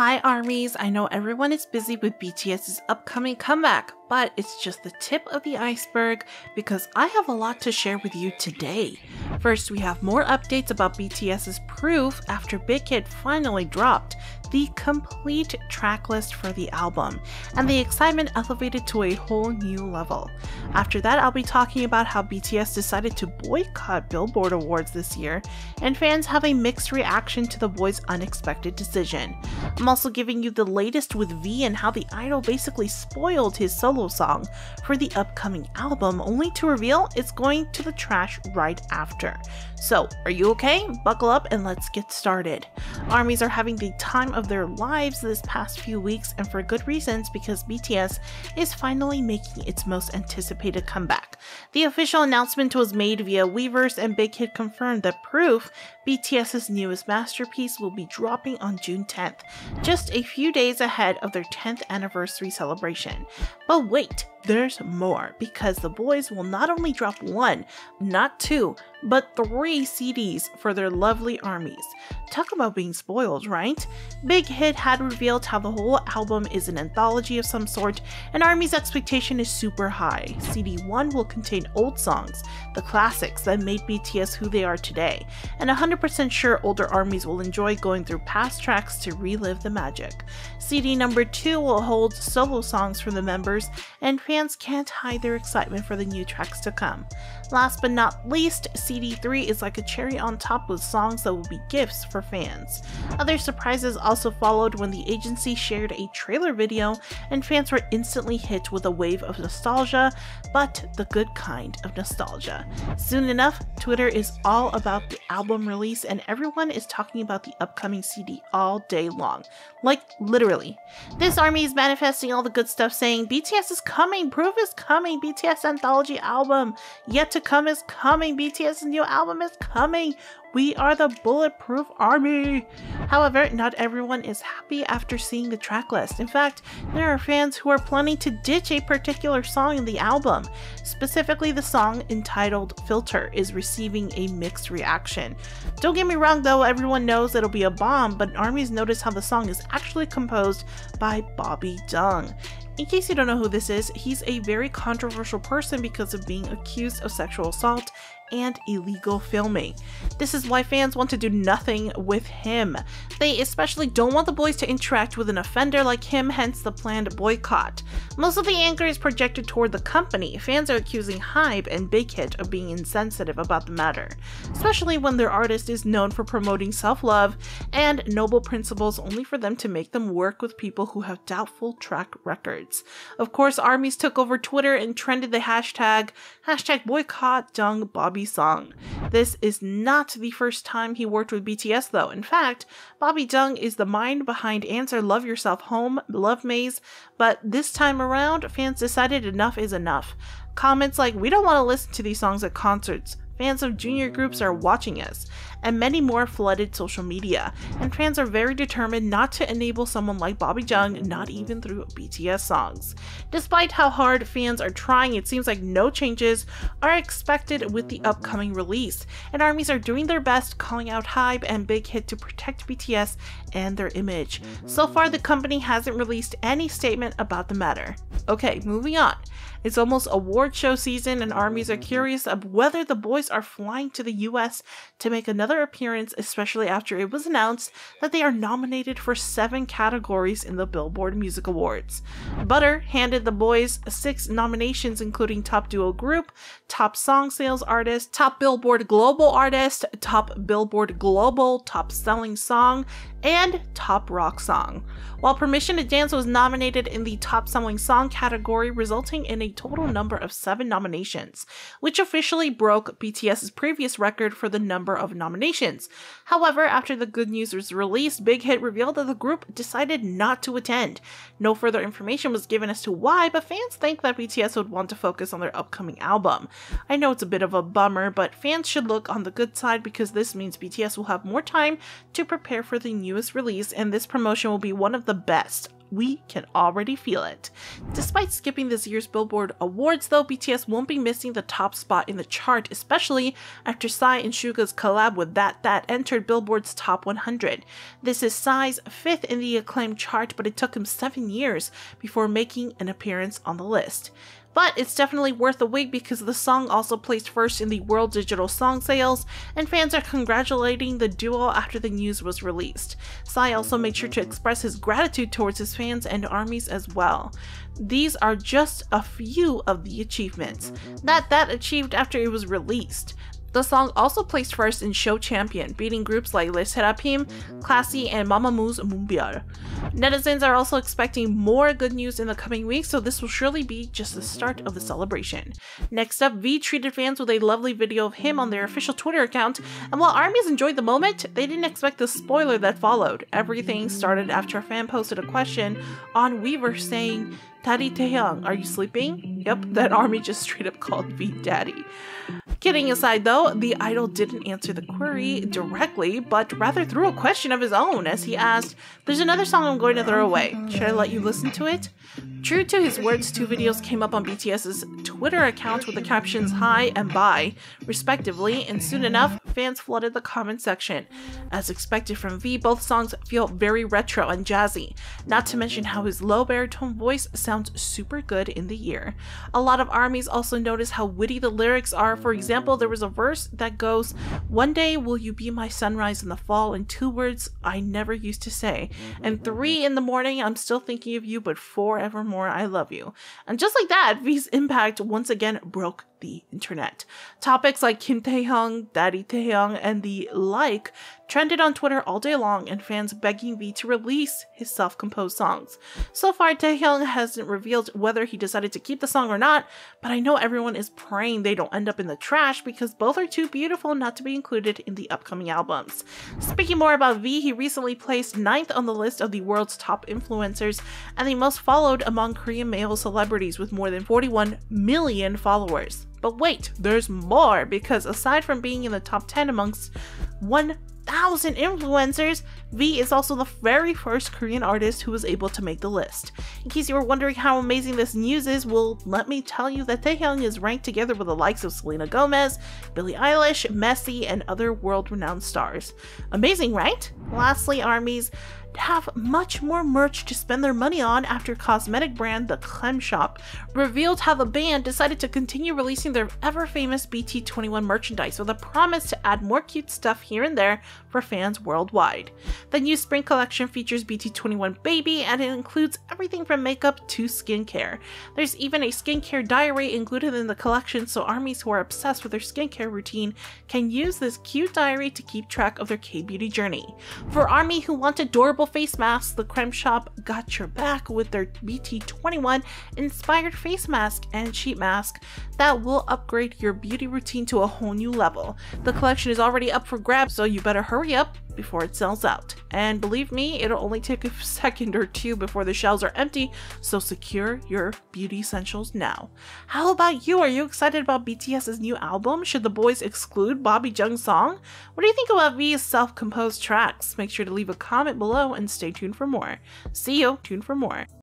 Hi armies, I know everyone is busy with BTS's upcoming comeback, but it's just the tip of the iceberg because I have a lot to share with you today. First, we have more updates about BTS's Proof after Big Hit finally dropped the complete track list for the album, and the excitement elevated to a whole new level. After that, I'll be talking about how BTS decided to boycott Billboard Awards this year, and fans have a mixed reaction to the boys' unexpected decision. I'm also giving you the latest with V and how the idol basically spoiled his solo song for the upcoming album, only to reveal it's going to the trash right after. So, are you okay? Buckle up and let's get started. Armies are having the time of their lives this past few weeks, and for good reasons because BTS is finally making its most anticipated comeback. The official announcement was made via Weverse, and Big Hit confirmed that Proof, BTS's newest masterpiece, will be dropping on June 10th, just a few days ahead of their 10th anniversary celebration. But wait, there's more because the boys will not only drop one, not two, but three CDs for their lovely armies. Talk about being spoiled, right? Big Hit had revealed how the whole album is an anthology of some sort, and Army's expectation is super high. CD 1 will contain old songs, the classics that made BTS who they are today, and 100% sure older armies will enjoy going through past tracks to relive the magic. CD number 2 will hold solo songs from the members, and fans can't hide their excitement for the new tracks to come. Last but not least, CD3 is like a cherry on top with songs that will be gifts for fans. Other surprises also followed when the agency shared a trailer video and fans were instantly hit with a wave of nostalgia, but the good kind of nostalgia. Soon enough, Twitter is all about the album release and everyone is talking about the upcoming CD all day long. Like, literally. This army is manifesting all the good stuff saying BTS is coming, Proof is coming, BTS anthology album, yet to come is coming. BTS new album is coming. We are the Bulletproof Army. However, not everyone is happy after seeing the tracklist. In fact, there are fans who are planning to ditch a particular song in the album. Specifically, the song entitled Filter is receiving a mixed reaction. Don't get me wrong though, everyone knows it'll be a bomb, but armies notice how the song is actually composed by Bobby Chung. In case you don't know who this is, he's a very controversial person because of being accused of sexual assault and illegal filming. This is why fans want to do nothing with him. They especially don't want the boys to interact with an offender like him, hence the planned boycott. Most of the anger is projected toward the company. Fans are accusing Hybe and Big Hit of being insensitive about the matter, especially when their artist is known for promoting self love and noble principles only for them to make them work with people who have doubtful track records. Of course, armies took over Twitter and trended the hashtag, hashtag boycott Bobby Bobby song. This is not the first time he worked with BTS though. In fact, Bobby Chung is the mind behind Answer Love Yourself Home, Love Maze, but this time around, fans decided enough is enough. Comments like, we don't want to listen to these songs at concerts. Fans of junior groups are watching us and many more flooded social media, and fans are very determined not to enable someone like Bobby Chung, not even through BTS songs. Despite how hard fans are trying, it seems like no changes are expected with the upcoming release, and armies are doing their best calling out Hybe and Big Hit to protect BTS and their image. So far, the company hasn't released any statement about the matter. Okay, moving on. It's almost award show season, and armies are mm-hmm. curious of whether the boys are flying to the US to make another another appearance, especially after it was announced that they are nominated for seven categories in the Billboard Music Awards. Butter handed the boys six nominations, including Top Duo Group, Top Song Sales Artist, Top Billboard Global Artist, Top Billboard Global Top Selling Song, and Top Rock Song, while Permission to Dance was nominated in the Top Selling Song category, resulting in a total number of seven nominations, which officially broke BTS's previous record for the number of nominations. However, after the good news was released, Big Hit revealed that the group decided not to attend. No further information was given as to why, but fans think that BTS would want to focus on their upcoming album. I know it's a bit of a bummer, but fans should look on the good side because this means BTS will have more time to prepare for the newest release, and this promotion will be one of the best we can already feel it. Despite skipping this year's Billboard Awards though, BTS won't be missing the top spot in the chart, especially after Psy and Suga's collab with That That entered Billboard's top 100. This is Psy's fifth in the acclaimed chart, but it took him seven years before making an appearance on the list. But it's definitely worth the wait because the song also placed first in the world digital song sales, and fans are congratulating the duo after the news was released. Psy also made sure to express his gratitude towards his fans and armies as well. These are just a few of the achievements that that achieved after it was released. The song also placed first in Show Champion, beating groups like LE SSERAFIM, Classy, and Mamamoo's Moonbyul. Netizens are also expecting more good news in the coming weeks, so this will surely be just the start of the celebration. Next up, V treated fans with a lovely video of him on their official Twitter account, and while ARMYs enjoyed the moment, they didn't expect the spoiler that followed. Everything started after a fan posted a question on Weverse saying, Daddy Taehyung, are you sleeping? Yep, that army just straight up called V Daddy. Kidding aside though, the idol didn't answer the query directly, but rather threw a question of his own as he asked, There's another song I'm going to throw away. Should I let you listen to it? True to his words, two videos came up on BTS's Twitter account with the captions hi and bye, respectively, and soon enough, fans flooded the comment section. As expected from V, both songs feel very retro and jazzy, not to mention how his low baritone voice sounds super good in the ear. A lot of armies also notice how witty the lyrics are. For example, there was a verse that goes, One day will you be my sunrise in the fall, and two words I never used to say. And three in the morning, I'm still thinking of you, but forevermore I love you. And just like that, V's impact once again broke the internet. Topics like Kim Taehyung, Daddy Taehyung, and the like trended on Twitter all day long, and fans begging V to release his self-composed songs. So far, Taehyung hasn't revealed whether he decided to keep the song or not, but I know everyone is praying they don't end up in the trash because both are too beautiful not to be included in the upcoming albums. Speaking more about V, he recently placed ninth on the list of the world's top influencers and the most followed among Korean male celebrities with more than 41 million followers. But wait, there's more because aside from being in the top 10 amongst 1,000 influencers, V is also the very first Korean artist who was able to make the list. In case you were wondering how amazing this news is, well, let me tell you that Taehyung is ranked together with the likes of Selena Gomez, Billie Eilish, Messi, and other world-renowned stars. Amazing, right? Lastly, armies, have much more merch to spend their money on after cosmetic brand The Creme Shop revealed how the band decided to continue releasing their ever famous BT21 merchandise with a promise to add more cute stuff here and there for fans worldwide. The new spring collection features BT21 Baby and it includes everything from makeup to skincare. There's even a skincare diary included in the collection so armies who are obsessed with their skincare routine can use this cute diary to keep track of their K-beauty journey. For army who want adorable face masks, the Creme Shop got your back with their BT21 inspired face mask and sheet mask that will upgrade your beauty routine to a whole new level. The collection is already up for grabs, so you better hurry up before it sells out. And believe me, it'll only take a second or two before the shelves are empty, so secure your beauty essentials now. How about you? Are you excited about BTS's new album? Should the boys exclude Bobby Chung's song? What do you think about V's self-composed tracks? Make sure to leave a comment below and stay tuned for more. See you, tuned for more.